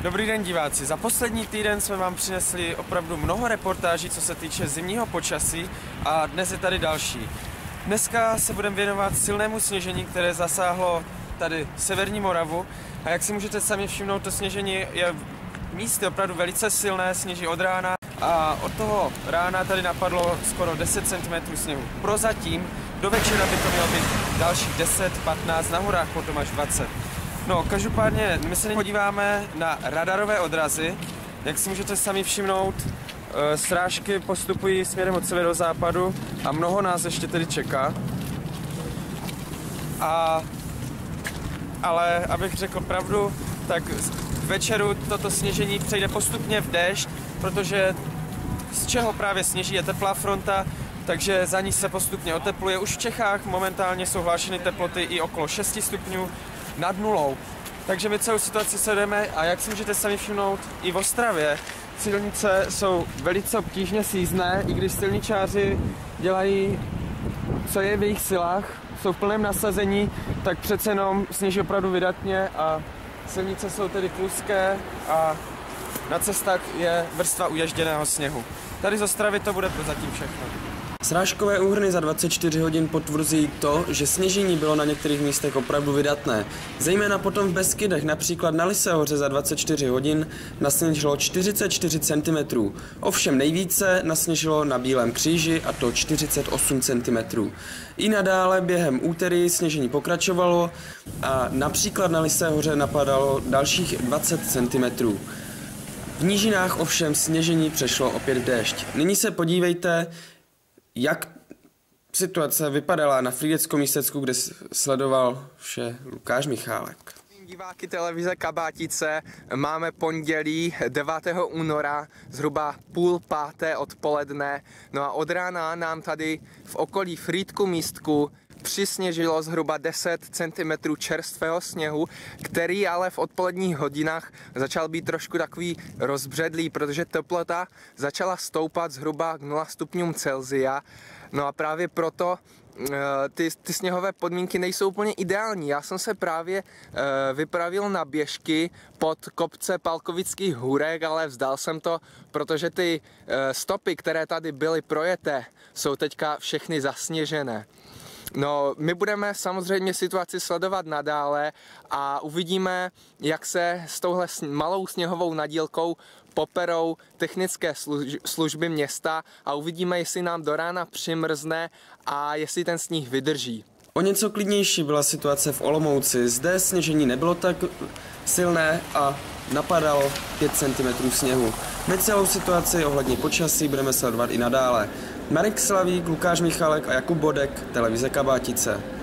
Dobrý den diváci, za poslední týden jsme vám přinesli opravdu mnoho reportáží, co se týče zimního počasí a dnes je tady další. Dneska se budeme věnovat silnému sněžení, které zasáhlo tady severní Moravu a jak si můžete sami všimnout, to sněžení je místy opravdu velice silné, sněží od rána a od toho rána tady napadlo skoro 10 cm sněhu. Prozatím do večera by to mělo být dalších 10-15, na horách potom až 20. No, každopádně my se podíváme na radarové odrazy. Jak si můžete sami všimnout, eh, srážky postupují směrem od severozápadu a mnoho nás ještě tedy čeká. A, ale abych řekl pravdu, tak večeru toto sněžení přejde postupně v déšť, protože z čeho právě sněží je teplá fronta, takže za ní se postupně otepluje. Už v Čechách momentálně jsou hlášeny teploty i okolo 6 stupňů nad nulou. Takže my celou situaci sledujeme a jak si můžete sami všimnout, i v Ostravě silnice jsou velice obtížně sízné, i když silničáři dělají, co je v jejich silách, jsou v plném nasazení, tak přece jenom sněží opravdu vydatně a silnice jsou tedy kluské a na cestách je vrstva uježděného sněhu. Tady z Ostravy to bude pro zatím všechno. Srážkové úhrny za 24 hodin potvrzují to, že sněžení bylo na některých místech opravdu vydatné. Zejména potom v Beskydech, například na Lisehoře za 24 hodin nasněžilo 44 cm. Ovšem nejvíce nasněžilo na Bílém kříži a to 48 cm. I nadále během úterý sněžení pokračovalo a například na Lisehoře napadalo dalších 20 cm. V nížinách ovšem sněžení přešlo opět déšť. Nyní se podívejte, jak situace vypadala na Frýdeckom místecku, kde sledoval vše Lukáš Michálek. Diváky televize Kabátice máme pondělí 9. února zhruba půl páté odpoledne. No a od rána nám tady v okolí Frýdku místku přisněžilo zhruba 10 cm čerstvého sněhu, který ale v odpoledních hodinách začal být trošku takový rozbředlý, protože teplota začala stoupat zhruba k 0 stupňům Celzia. No a právě proto eh, ty, ty sněhové podmínky nejsou úplně ideální. Já jsem se právě e, vypravil na běžky pod kopce Palkovických hůrek, ale vzdal jsem to, protože ty e, stopy, které tady byly projeté, jsou teďka všechny zasněžené. No, my budeme samozřejmě situaci sledovat nadále a uvidíme, jak se s touhle malou sněhovou nadílkou poperou technické služby města a uvidíme, jestli nám do rána přimrzne a jestli ten sníh vydrží. O něco klidnější byla situace v Olomouci. Zde sněžení nebylo tak silné a napadalo 5 cm sněhu. My celou situaci ohledně počasí budeme sledovat i nadále. Marek Slavík, Lukáš Michalek a Jakub Bodek, televize Kabátice.